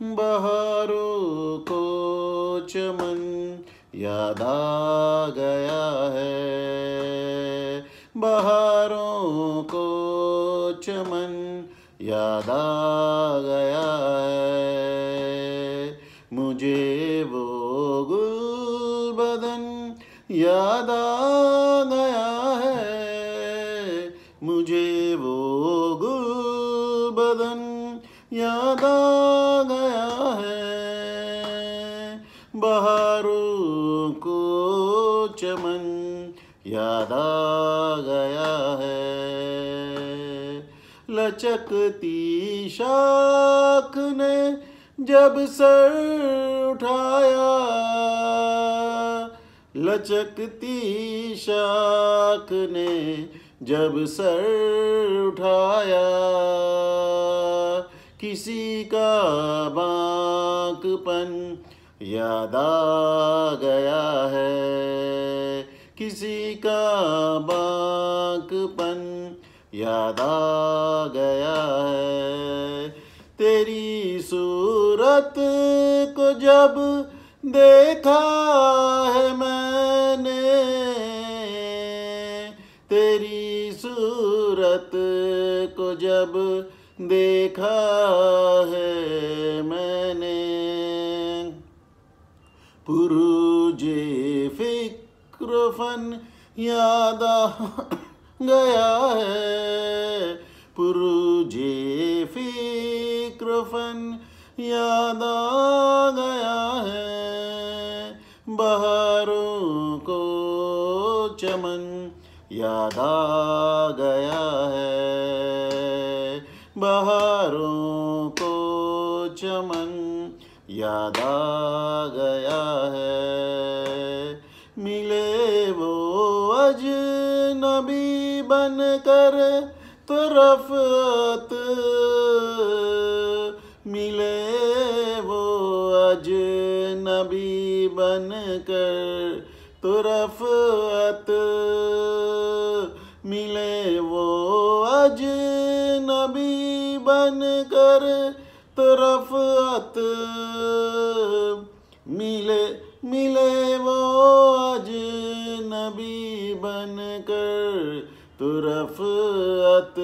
بہاروں کو چمن یاد آ گیا ہے بہاروں کو چمن یاد آ گیا ہے مجھے وہ گل بدن یاد آ گیا ہے مجھے وہ گل بدن یاد آ بہاروں کو چمن یاد آ گیا ہے۔ لچکتی شاخ نے جب سر اٹھایا، لچکتی شاخ نے جب سر اٹھایا۔ کسی کا بانک پن یاد آ گیا ہے کسی کا بانک پن یاد آ گیا ہے تیری صورت کو جب دیکھا ہے میں نے تیری صورت کو جب دیکھا ہے فن یاد آ گیا ہے۔ پروج فکر فن یاد آ گیا ہے۔ بہاروں کو چمن یاد آ گیا ہے۔ بہاروں کو چمن یاد آ گیا ہے۔ ملے وہ اجنبی بن کر طرفت ملے وہ اجنبی بن کر طرفت ملے وہ اجنبی بن کر طرفت ملے ملے کر طرفت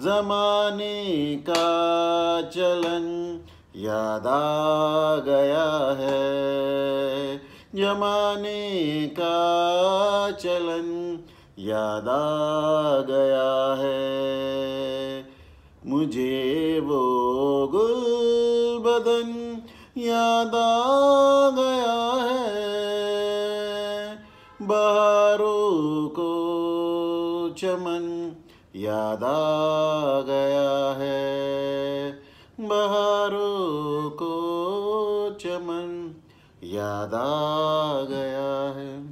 زمانے کا چلن یاد آ گیا ہے۔ زمانے کا چلن یاد آ گیا ہے۔ مجھے وہ گل بدن یاد آ چمن یاد آ گیا ہے۔ بہاروں کو چمن یاد آ گیا ہے۔